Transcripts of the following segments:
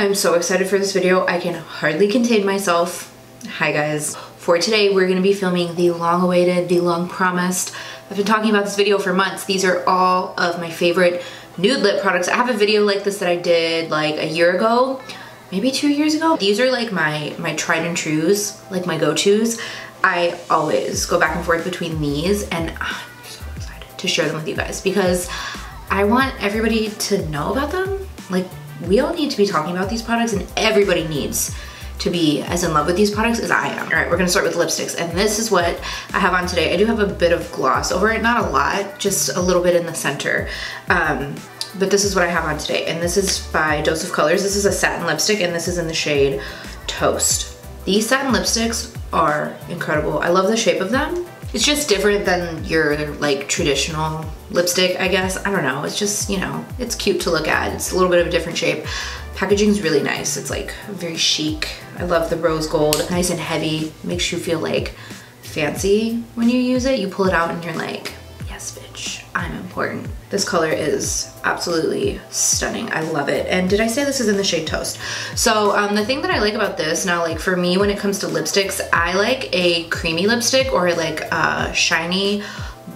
I'm so excited for this video. I can hardly contain myself. Hi guys. For today, we're gonna be filming the long awaited, the long promised. I've been talking about this video for months. These are all of my favorite nude lip products. I have a video like this that I did like a year ago, maybe two years ago. These are like my, my tried and trues, like my go-tos. I always go back and forth between these and ah, I'm so excited to share them with you guys because I want everybody to know about them. Like we all need to be talking about these products and everybody needs to be as in love with these products as I am. All right, we're gonna start with lipsticks and this is what I have on today. I do have a bit of gloss over it, not a lot, just a little bit in the center. Um, but this is what I have on today and this is by Dose of Colors. This is a satin lipstick and this is in the shade Toast. These satin lipsticks are incredible. I love the shape of them. It's just different than your like traditional lipstick, I guess. I don't know, it's just, you know, it's cute to look at. It's a little bit of a different shape. Packaging is really nice. It's like very chic. I love the rose gold, nice and heavy. Makes you feel like fancy when you use it. You pull it out and you're like, I'm important. This color is absolutely stunning. I love it. And did I say this is in the shade Toast? So um, the thing that I like about this now, like for me, when it comes to lipsticks, I like a creamy lipstick or like a shiny,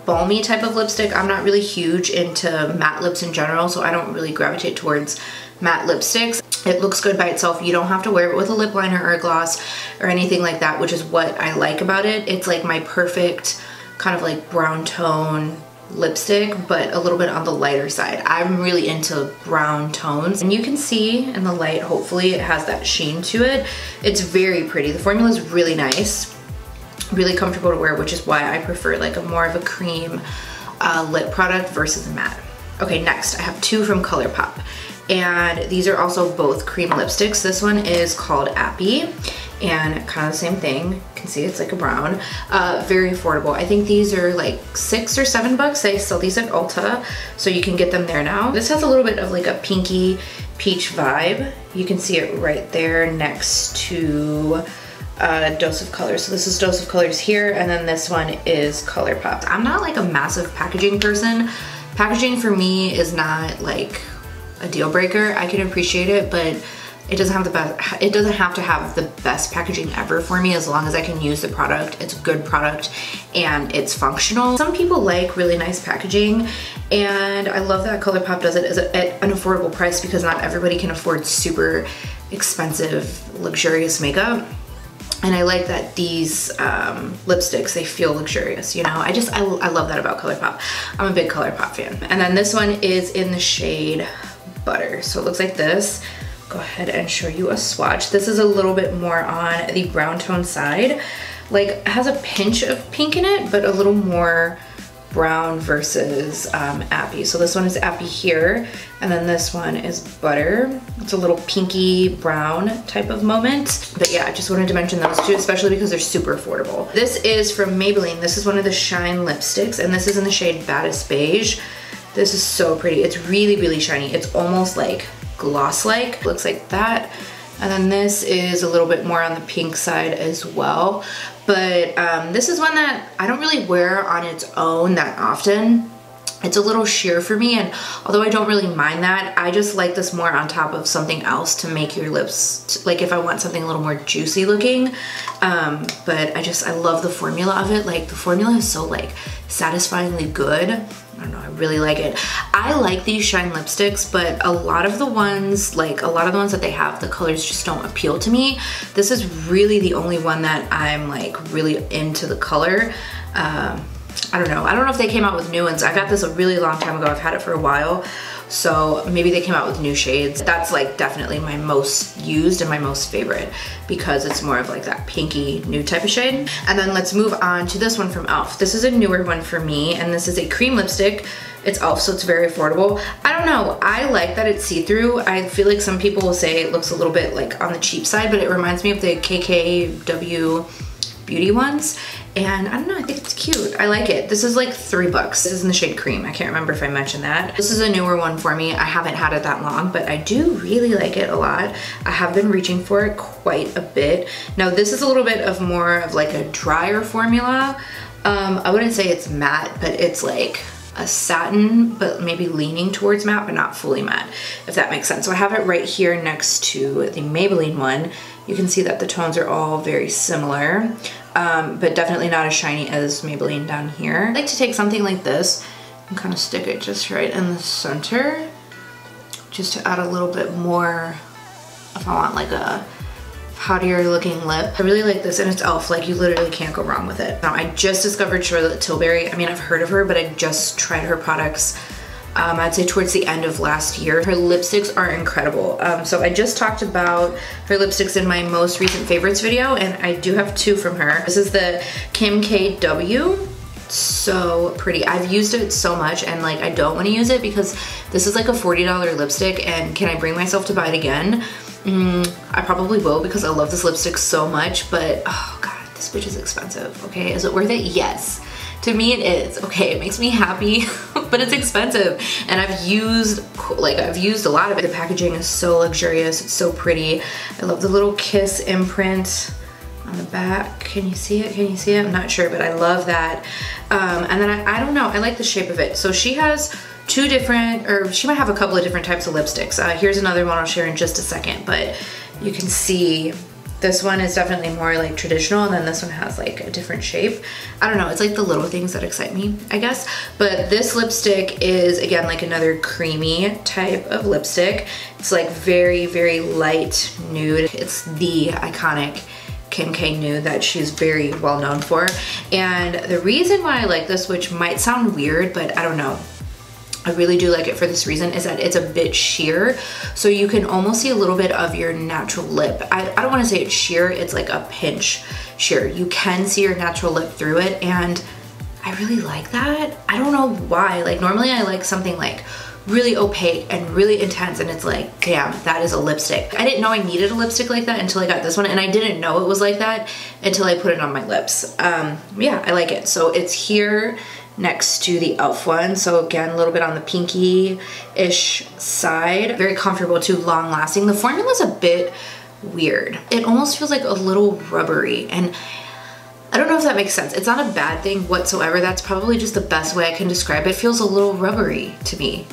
balmy type of lipstick. I'm not really huge into matte lips in general, so I don't really gravitate towards matte lipsticks. It looks good by itself. You don't have to wear it with a lip liner or a gloss or anything like that, which is what I like about it. It's like my perfect kind of like brown tone lipstick, but a little bit on the lighter side. I'm really into brown tones. And you can see in the light, hopefully it has that sheen to it. It's very pretty. The formula is really nice, really comfortable to wear, which is why I prefer like a more of a cream uh, lip product versus a matte. Okay, next I have two from ColourPop. And these are also both cream lipsticks. This one is called Appy and kind of the same thing. You can see it's like a brown. Uh, very affordable. I think these are like six or seven bucks. They sell these at Ulta, so you can get them there now. This has a little bit of like a pinky peach vibe. You can see it right there next to uh, Dose of Colors. So this is Dose of Colors here, and then this one is ColourPop. I'm not like a massive packaging person. Packaging for me is not like a deal breaker. I can appreciate it, but it doesn't have the best, it doesn't have to have the best packaging ever for me as long as I can use the product. It's a good product and it's functional. Some people like really nice packaging and I love that ColourPop does it at an affordable price because not everybody can afford super expensive, luxurious makeup. And I like that these um, lipsticks, they feel luxurious, you know? I just, I, I love that about ColourPop. I'm a big ColourPop fan. And then this one is in the shade Butter. So it looks like this go ahead and show you a swatch. This is a little bit more on the brown tone side. Like has a pinch of pink in it, but a little more brown versus um, Appy. So this one is Appy here, and then this one is Butter. It's a little pinky brown type of moment. But yeah, I just wanted to mention those two, especially because they're super affordable. This is from Maybelline. This is one of the Shine lipsticks, and this is in the shade Baddest Beige. This is so pretty. It's really, really shiny. It's almost like gloss-like. Looks like that. And then this is a little bit more on the pink side as well. But um, this is one that I don't really wear on its own that often. It's a little sheer for me and although I don't really mind that, I just like this more on top of something else to make your lips, like if I want something a little more juicy looking. Um, but I just, I love the formula of it. Like the formula is so like satisfyingly good. I don't know, I really like it. I like these Shine lipsticks, but a lot of the ones, like a lot of the ones that they have, the colors just don't appeal to me. This is really the only one that I'm like really into the color. Um, I don't know. I don't know if they came out with new ones. I got this a really long time ago. I've had it for a while. So maybe they came out with new shades. That's like definitely my most used and my most favorite because it's more of like that pinky nude type of shade. And then let's move on to this one from e.l.f. This is a newer one for me and this is a cream lipstick. It's e.l.f. so it's very affordable. I don't know, I like that it's see-through. I feel like some people will say it looks a little bit like on the cheap side, but it reminds me of the KKW beauty ones and I don't know, I think it's cute. I like it. This is like three bucks. This is in the shade cream. I can't remember if I mentioned that. This is a newer one for me. I haven't had it that long, but I do really like it a lot. I have been reaching for it quite a bit. Now this is a little bit of more of like a drier formula. Um, I wouldn't say it's matte, but it's like a satin, but maybe leaning towards matte, but not fully matte, if that makes sense. So I have it right here next to the Maybelline one. You can see that the tones are all very similar, um, but definitely not as shiny as Maybelline down here. I like to take something like this and kind of stick it just right in the center, just to add a little bit more if I want like a haughtier looking lip. I really like this and it's e.l.f. Like you literally can't go wrong with it. Now I just discovered Charlotte Tilbury. I mean, I've heard of her, but I just tried her products um, I'd say towards the end of last year. Her lipsticks are incredible. Um, so I just talked about her lipsticks in my most recent favorites video and I do have two from her. This is the Kim KW so pretty. I've used it so much and like I don't want to use it because this is like a $40 lipstick and can I bring myself to buy it again? Mm, I probably will because I love this lipstick so much, but oh god, this bitch is expensive, okay? Is it worth it? Yes. To me it is, okay? It makes me happy, but it's expensive. And I've used, like I've used a lot of it. The packaging is so luxurious, it's so pretty. I love the little kiss imprint on the back. Can you see it? Can you see it? I'm not sure, but I love that. Um, and then I, I don't know, I like the shape of it. So she has two different, or she might have a couple of different types of lipsticks. Uh, here's another one I'll share in just a second, but you can see this one is definitely more like traditional and then this one has like a different shape. I don't know, it's like the little things that excite me, I guess. But this lipstick is again like another creamy type of lipstick. It's like very, very light nude. It's the iconic Kim K nude that she's very well known for. And the reason why I like this, which might sound weird, but I don't know, I really do like it for this reason is that it's a bit sheer so you can almost see a little bit of your natural lip. I, I don't want to say it's sheer, it's like a pinch sheer. You can see your natural lip through it and I really like that. I don't know why, like normally I like something like really opaque and really intense and it's like, damn, that is a lipstick. I didn't know I needed a lipstick like that until I got this one and I didn't know it was like that until I put it on my lips. Um, yeah, I like it. So it's here next to the e.l.f. one. So again, a little bit on the pinky-ish side. Very comfortable too, long lasting. The formula is a bit weird. It almost feels like a little rubbery and I don't know if that makes sense. It's not a bad thing whatsoever. That's probably just the best way I can describe it. It feels a little rubbery to me,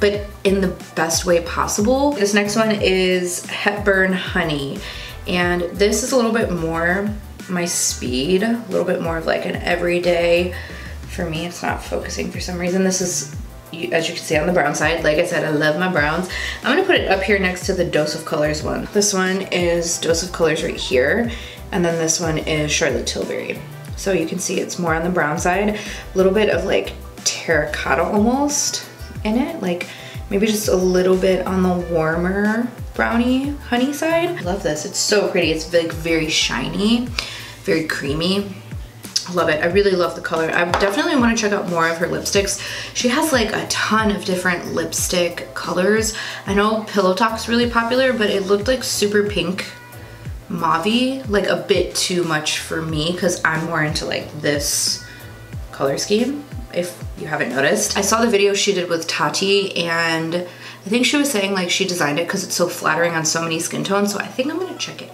but in the best way possible. This next one is Hepburn Honey. And this is a little bit more my speed, a little bit more of like an everyday for me, it's not focusing for some reason. This is, as you can see on the brown side, like I said, I love my browns. I'm gonna put it up here next to the Dose of Colors one. This one is Dose of Colors right here, and then this one is Charlotte Tilbury. So you can see it's more on the brown side, a little bit of like terracotta almost in it, like maybe just a little bit on the warmer brownie honey side. I love this, it's so pretty. It's like very shiny, very creamy. Love it. I really love the color. I definitely want to check out more of her lipsticks. She has like a ton of different lipstick colors. I know Pillow Talk's really popular, but it looked like super pink mauve like a bit too much for me because I'm more into like this color scheme, if you haven't noticed. I saw the video she did with Tati and I think she was saying like she designed it because it's so flattering on so many skin tones, so I think I'm gonna check it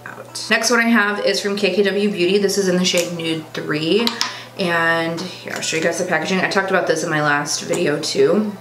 Next one I have is from KKW Beauty. This is in the shade Nude 3. And here, I'll show you guys the packaging. I talked about this in my last video too.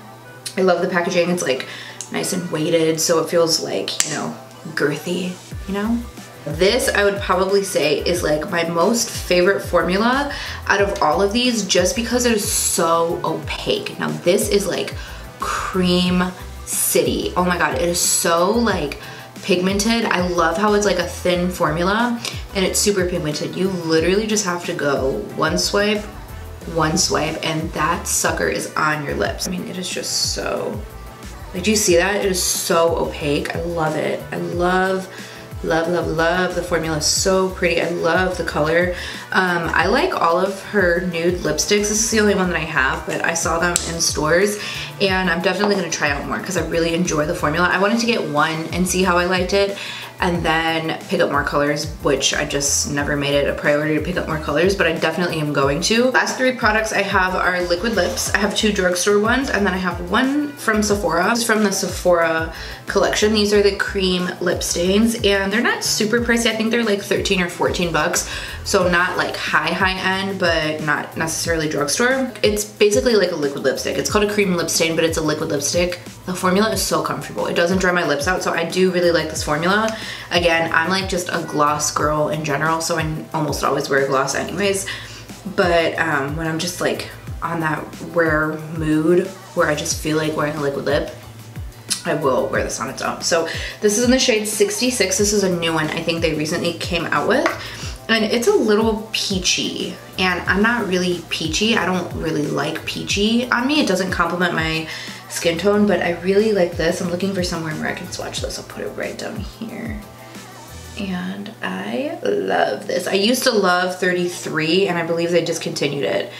I love the packaging. It's like nice and weighted, so it feels like, you know, girthy, you know? This I would probably say is like my most favorite formula out of all of these just because it is so opaque. Now this is like Cream City. Oh my God, it is so like pigmented. I love how it's like a thin formula and it's super pigmented. You literally just have to go one swipe, one swipe, and that sucker is on your lips. I mean, it is just so, like, do you see that? It is so opaque. I love it. I love Love, love, love. The formula is so pretty. I love the color. Um, I like all of her nude lipsticks. This is the only one that I have, but I saw them in stores and I'm definitely gonna try out more because I really enjoy the formula. I wanted to get one and see how I liked it and then pick up more colors, which I just never made it a priority to pick up more colors, but I definitely am going to. Last three products I have are liquid lips. I have two drugstore ones, and then I have one from Sephora. Is from the Sephora collection. These are the cream lip stains, and they're not super pricey. I think they're like 13 or 14 bucks. So not like high, high end, but not necessarily drugstore. It's basically like a liquid lipstick. It's called a cream lip stain, but it's a liquid lipstick. The formula is so comfortable. It doesn't dry my lips out, so I do really like this formula. Again, I'm like just a gloss girl in general, so I almost always wear gloss anyways. But um, when I'm just like on that rare mood where I just feel like wearing a liquid lip, I will wear this on its own. So this is in the shade 66. This is a new one I think they recently came out with. And it's a little peachy. And I'm not really peachy. I don't really like peachy on me. It doesn't complement my skin tone, but I really like this. I'm looking for somewhere where I can swatch this. I'll put it right down here. And I love this. I used to love 33 and I believe they discontinued it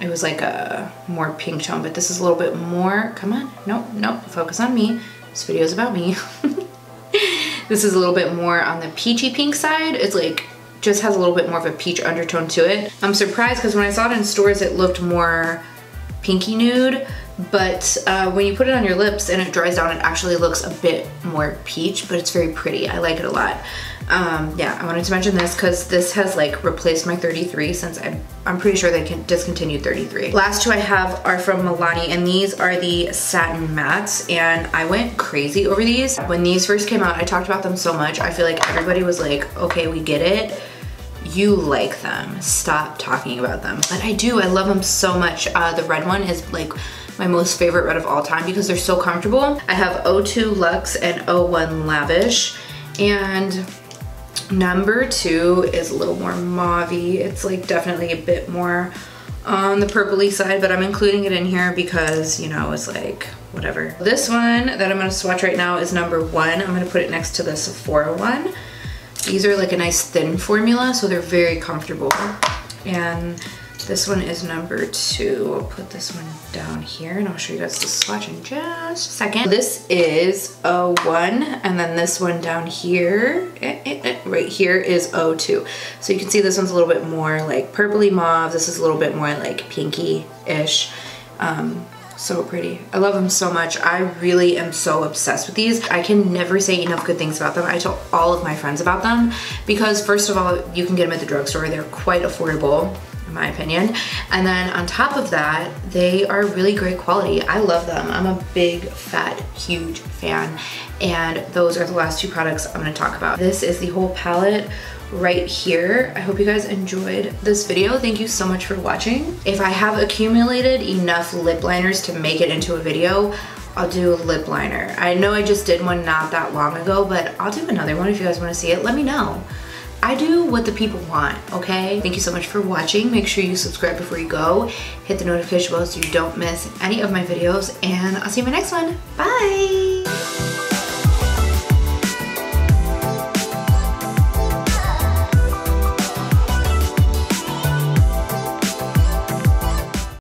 it was like a more pink tone, but this is a little bit more, come on, nope, nope, focus on me. This video is about me. this is a little bit more on the peachy pink side. It's like, just has a little bit more of a peach undertone to it. I'm surprised because when I saw it in stores, it looked more pinky nude, but uh, when you put it on your lips and it dries down, it actually looks a bit more peach, but it's very pretty. I like it a lot. Um, yeah, I wanted to mention this because this has like replaced my 33 since I'm, I'm pretty sure they can discontinue 33. Last two I have are from Milani and these are the satin mattes and I went crazy over these. When these first came out, I talked about them so much. I feel like everybody was like, okay, we get it you like them. Stop talking about them. But I do, I love them so much. Uh, the red one is like my most favorite red of all time because they're so comfortable. I have O2 Luxe and O1 Lavish and number two is a little more mauve It's like definitely a bit more on the purpley side, but I'm including it in here because, you know, it's like, whatever. This one that I'm gonna swatch right now is number one. I'm gonna put it next to the Sephora one. These are like a nice thin formula, so they're very comfortable. And this one is number two. I'll put this one down here and I'll show you guys the swatch in just a second. This is O1 and then this one down here, eh, eh, eh, right here is O2. So you can see this one's a little bit more like purpley mauve. This is a little bit more like pinky-ish. Um, so pretty. I love them so much. I really am so obsessed with these. I can never say enough good things about them. I tell all of my friends about them because first of all, you can get them at the drugstore. They're quite affordable in my opinion. And then on top of that, they are really great quality. I love them. I'm a big, fat, huge fan. And those are the last two products I'm gonna talk about. This is the whole palette right here. I hope you guys enjoyed this video. Thank you so much for watching. If I have accumulated enough lip liners to make it into a video, I'll do a lip liner. I know I just did one not that long ago, but I'll do another one if you guys wanna see it. Let me know. I do what the people want, okay? Thank you so much for watching. Make sure you subscribe before you go. Hit the notification bell so you don't miss any of my videos. And I'll see you in my next one. Bye!